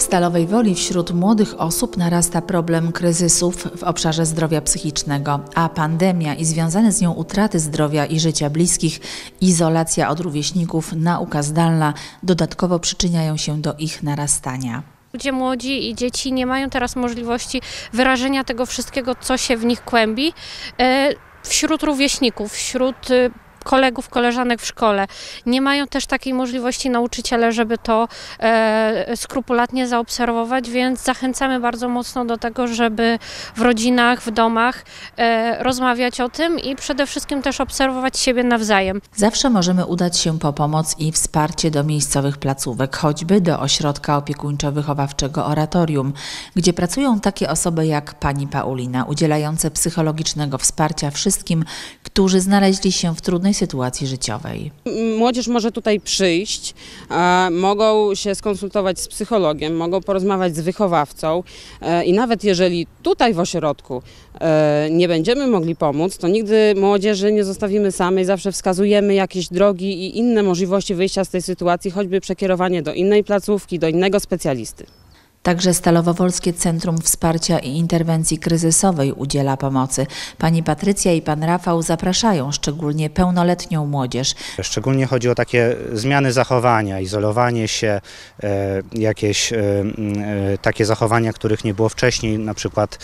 W Stalowej Woli wśród młodych osób narasta problem kryzysów w obszarze zdrowia psychicznego, a pandemia i związane z nią utraty zdrowia i życia bliskich, izolacja od rówieśników, nauka zdalna dodatkowo przyczyniają się do ich narastania. Ludzie młodzi i dzieci nie mają teraz możliwości wyrażenia tego wszystkiego, co się w nich kłębi e, wśród rówieśników, wśród e, kolegów, koleżanek w szkole. Nie mają też takiej możliwości nauczyciele, żeby to e, skrupulatnie zaobserwować, więc zachęcamy bardzo mocno do tego, żeby w rodzinach, w domach e, rozmawiać o tym i przede wszystkim też obserwować siebie nawzajem. Zawsze możemy udać się po pomoc i wsparcie do miejscowych placówek, choćby do ośrodka opiekuńczo-wychowawczego Oratorium, gdzie pracują takie osoby jak pani Paulina, udzielające psychologicznego wsparcia wszystkim, którzy znaleźli się w trudnej sytuacji życiowej. Młodzież może tutaj przyjść, e, mogą się skonsultować z psychologiem, mogą porozmawiać z wychowawcą e, i nawet jeżeli tutaj w ośrodku e, nie będziemy mogli pomóc, to nigdy młodzieży nie zostawimy samej, zawsze wskazujemy jakieś drogi i inne możliwości wyjścia z tej sytuacji, choćby przekierowanie do innej placówki, do innego specjalisty. Także Stalowowolskie Centrum Wsparcia i Interwencji Kryzysowej udziela pomocy. Pani Patrycja i pan Rafał zapraszają szczególnie pełnoletnią młodzież. Szczególnie chodzi o takie zmiany zachowania, izolowanie się, e, jakieś e, e, takie zachowania, których nie było wcześniej, na przykład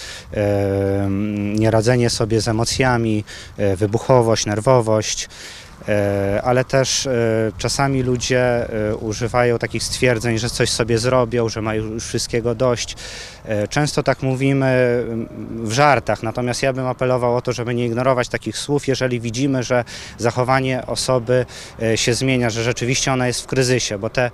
nieradzenie sobie z emocjami, wybuchowość, nerwowość. E, Ale też e, czasami ludzie e, używają takich stwierdzeń, że coś sobie zrobią, że mają już wszystkiego dość. Często tak mówimy mm, w żartach, natomiast ja bym apelował o to, żeby nie ignorować takich słów, jeżeli widzimy, że zachowanie osoby się zmienia, że rzeczywiście ona jest w kryzysie, bo te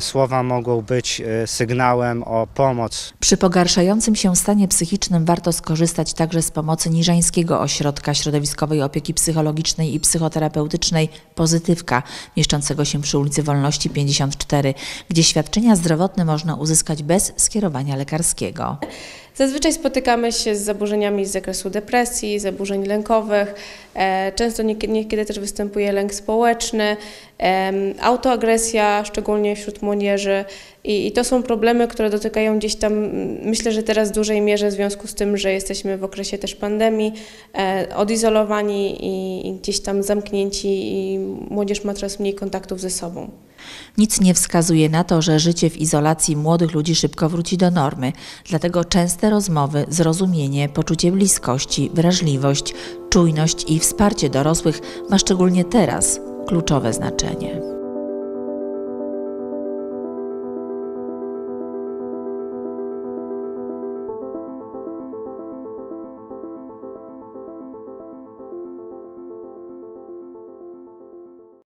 słowa mogą być sygnałem o pomoc, Przy pogarszającym się stanie psychicznym warto skorzystać także z pomocy Niżańskiego Ośrodka Środowiskowej Opieki Psychologicznej i Psychoterapeutycznej Pozytywka, mieszczącego się przy ulicy Wolności 54, gdzie świadczenia zdrowotne można uzyskać bez skierowania lekarskiego. Zazwyczaj spotykamy się z zaburzeniami z zakresu depresji, zaburzeń lękowych. E, Często niekie- niekiedy też występuje lęk społeczny, autoagresja, szczególnie wśród młodzieży. I, to są problemy, które dotykają gdzieś tam, mm, myślę, że teraz w dużej mierze w związku z tym, że jesteśmy w okresie też pandemii, e, odizolowani i gdzieś tam zamknięci i młodzież ma coraz mniej kontaktów ze sobą. Nic nie wskazuje na to, że życie w izolacji młodych ludzi szybko wróci do normy. Dlatego częste rozmowy, zrozumienie, poczucie bliskości, wrażliwość, czujność i wsparcie dorosłych ma szczególnie teraz kluczowe znaczenie.